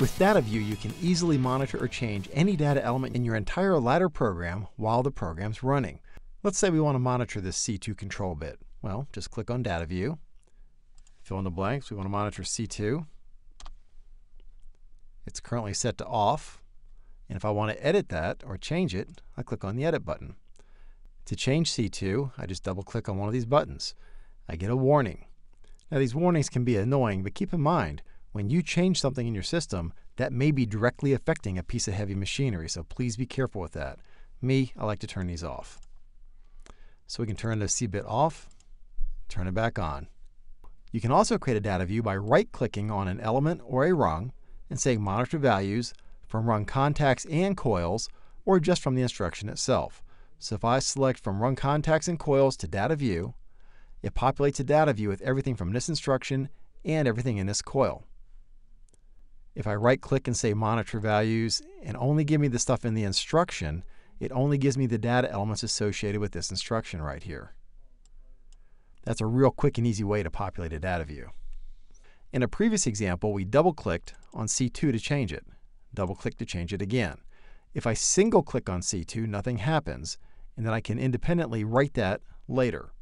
With Data View, you can easily monitor or change any data element in your entire ladder program while the program's running. Let's say we want to monitor this C2 control bit. Well, just click on Data View, fill in the blanks. We want to monitor C2. It's currently set to off. And if I want to edit that or change it, I click on the Edit button. To change C2, I just double click on one of these buttons. I get a warning. Now, these warnings can be annoying, but keep in mind, when you change something in your system, that may be directly affecting a piece of heavy machinery, so please be careful with that. Me, I like to turn these off. So we can turn the C bit off, turn it back on. You can also create a data view by right-clicking on an element or a rung and saying monitor values from rung contacts and coils or just from the instruction itself. So if I select from rung contacts and coils to data view, it populates a data view with everything from this instruction and everything in this coil. If I right click and say monitor values and only give me the stuff in the instruction, it only gives me the data elements associated with this instruction right here. That's a real quick and easy way to populate a data view. In a previous example, we double clicked on C2 to change it. Double click to change it again. If I single click on C2, nothing happens, and then I can independently write that later.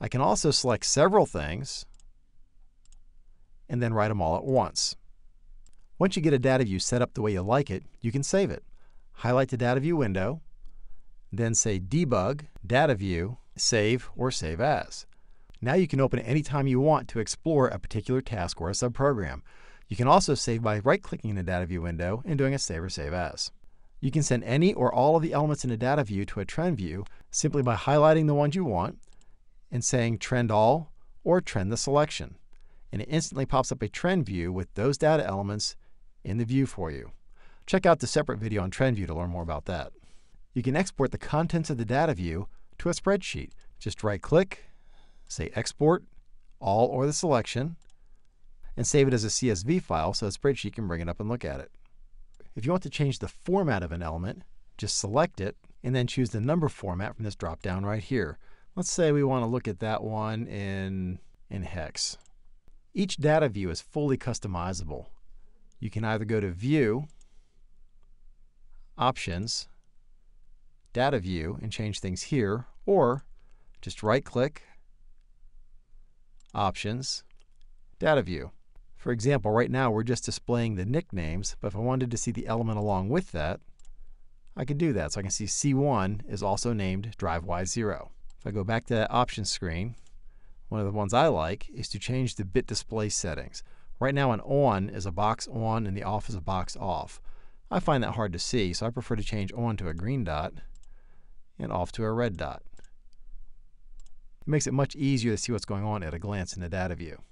I can also select several things and then write them all at once. Once you get a data view set up the way you like it, you can save it. Highlight the data view window, then say Debug, Data View, Save, or Save As. Now you can open it anytime you want to explore a particular task or a subprogram. You can also save by right-clicking in the Data View window and doing a Save or Save As. You can send any or all of the elements in a data view to a trend view simply by highlighting the ones you want and saying Trend All or Trend the Selection. And it instantly pops up a trend view with those data elements in the view for you. Check out the separate video on TrendView to learn more about that. You can export the contents of the data view to a spreadsheet. Just right click, say Export, All or the selection, and save it as a CSV file so the spreadsheet can bring it up and look at it. If you want to change the format of an element, just select it and then choose the number format from this drop down right here. Let's say we want to look at that one in, in hex. Each data view is fully customizable you can either go to View, Options, Data View, and change things here, or just right-click, Options, Data View. For example, right now we're just displaying the nicknames, but if I wanted to see the element along with that, I can do that. So I can see C1 is also named DriveY0. If I go back to that options screen, one of the ones I like is to change the bit display settings. Right now an on is a box on and the off is a box off. I find that hard to see, so I prefer to change on to a green dot and off to a red dot. It makes it much easier to see what's going on at a glance in the data view.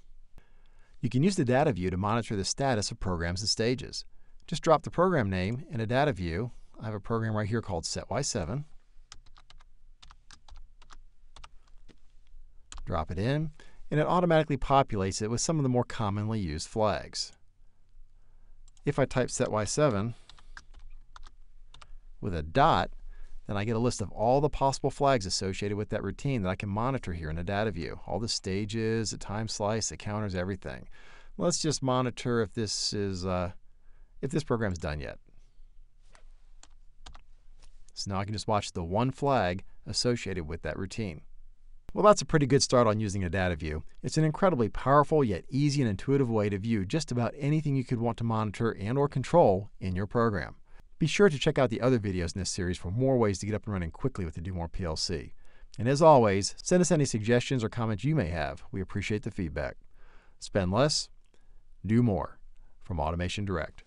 You can use the data view to monitor the status of programs and stages. Just drop the program name in a data view. I have a program right here called SetY7. Drop it in, and it automatically populates it with some of the more commonly used flags. If I type SetY7 with a dot, then I get a list of all the possible flags associated with that routine that I can monitor here in the data view. All the stages, the time slice, the counters, everything. Let's just monitor if this is uh, if this program is done yet. So now I can just watch the one flag associated with that routine. Well, that's a pretty good start on using a data view. It's an incredibly powerful yet easy and intuitive way to view just about anything you could want to monitor and or control in your program. Be sure to check out the other videos in this series for more ways to get up and running quickly with the Do More PLC. And as always, send us any suggestions or comments you may have. We appreciate the feedback. Spend less, do more from Automation Direct.